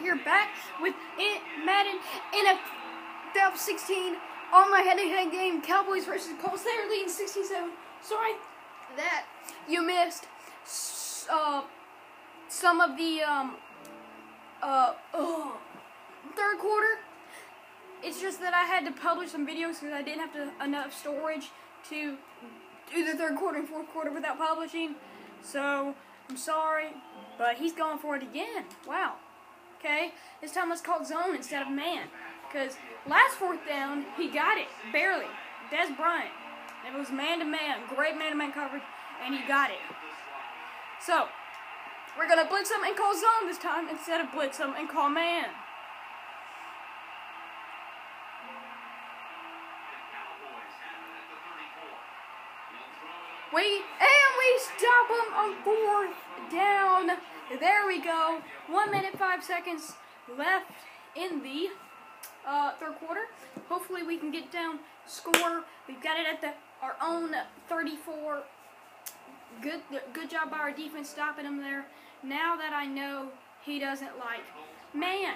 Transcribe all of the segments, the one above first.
Here back with it, Madden NFL 16 on my head-to-head game, Cowboys versus Colts. They're leading 67. Sorry that you missed uh, some of the um, uh, oh, third quarter. It's just that I had to publish some videos because I didn't have to, enough storage to do the third quarter and fourth quarter without publishing. So I'm sorry, but he's going for it again. Wow. Okay, this time let's call zone instead of man. Because last fourth down, he got it, barely. Dez Bryant. It was man-to-man, great man-to-man coverage, and he got it. So, we're going to blitz him and call zone this time instead of blitz him and call man. Stop him on fourth down. There we go. One minute five seconds left in the uh, third quarter. Hopefully we can get down score. We've got it at the our own 34. Good good job by our defense stopping him there. Now that I know he doesn't like man,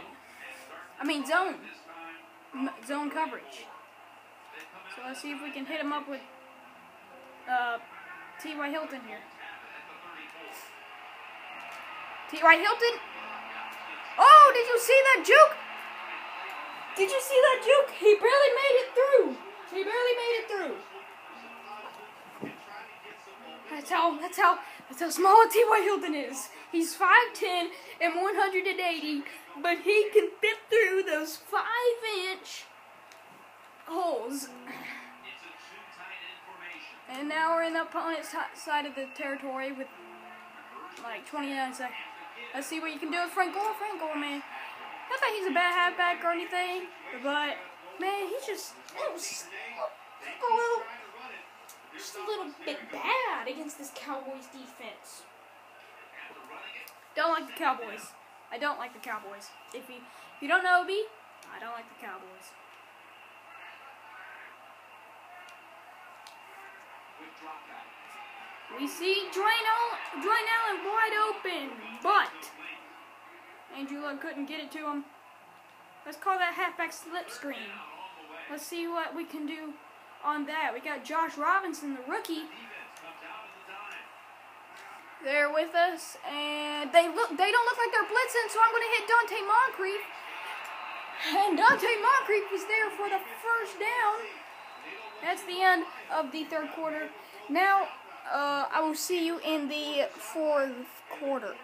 I mean zone zone coverage. So let's see if we can hit him up with uh, T.Y. Hilton here. T.Y. Hilton. Oh, did you see that juke? Did you see that juke? He barely made it through. He barely made it through. That's how, that's how, that's how small T.Y. Hilton is. He's 5'10 and 180, but he can fit through those 5-inch holes. And now we're in the opponent's side of the territory with like 29 seconds. Let's see what you can do with Frank Gore. Frank Gore, man. Not that he's a bad halfback or anything, but man, he's just, a little, just a little bit bad against this Cowboys defense. Don't like the Cowboys. I don't like the Cowboys. If you if you don't know me, I don't like the Cowboys. We see Dwayne, Dwayne Allen wide open, but Andrew Luck couldn't get it to him. Let's call that halfback slip screen. Let's see what we can do on that. We got Josh Robinson, the rookie, there with us, and they look they don't look like they're blitzing, so I'm going to hit Donte Moncrief. And Donte Moncrief is there for the first down. That's the end of the third quarter. Now, uh, I will see you in the fourth quarter.